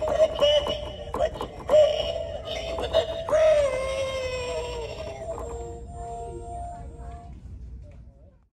Bye.